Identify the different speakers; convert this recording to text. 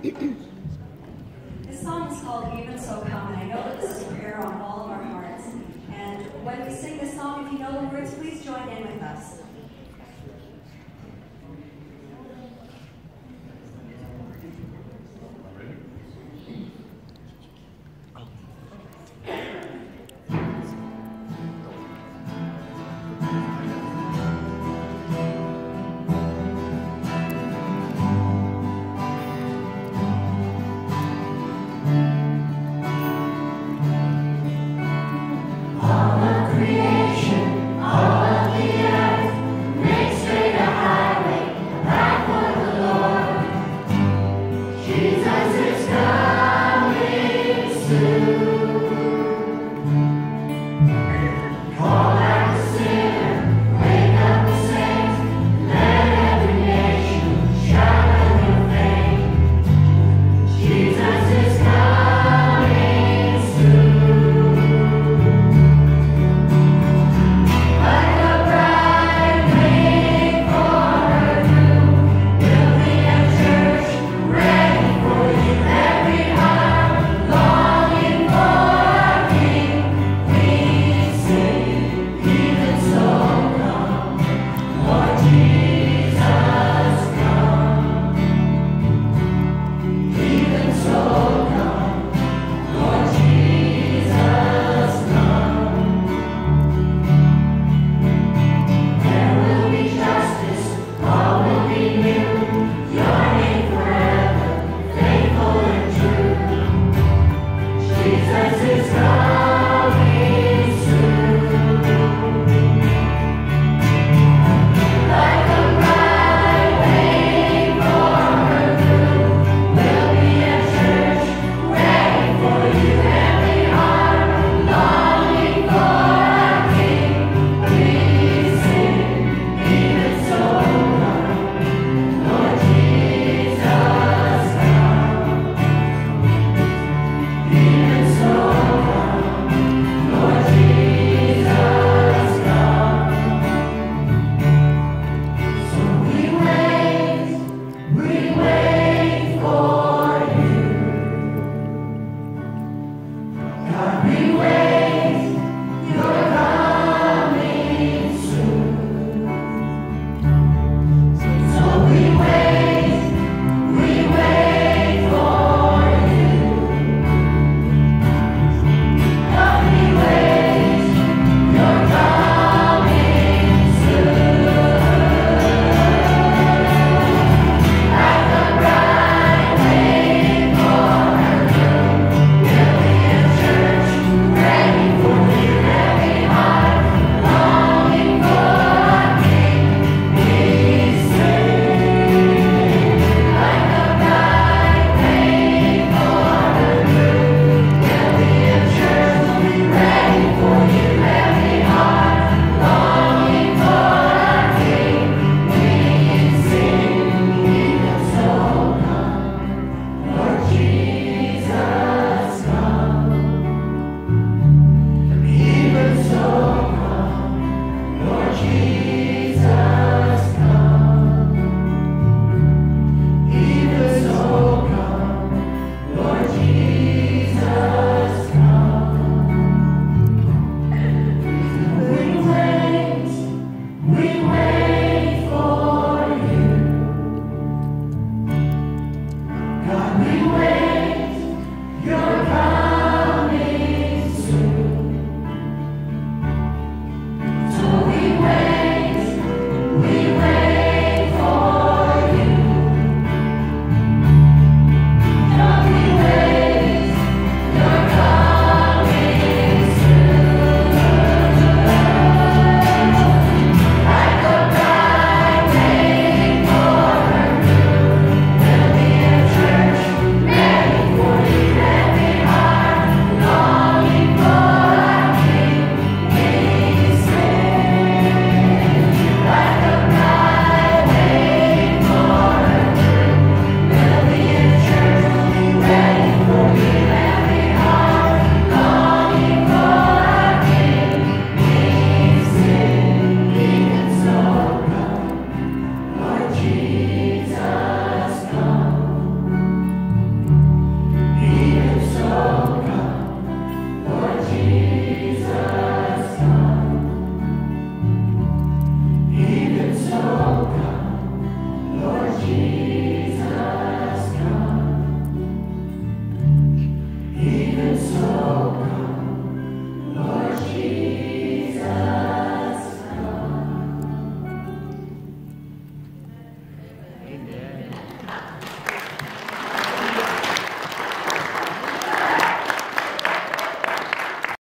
Speaker 1: This song is called Even So Come, and I know that this is a prayer on all of our hearts. And when we sing this song, if you know the words, please join in with us. Jesus.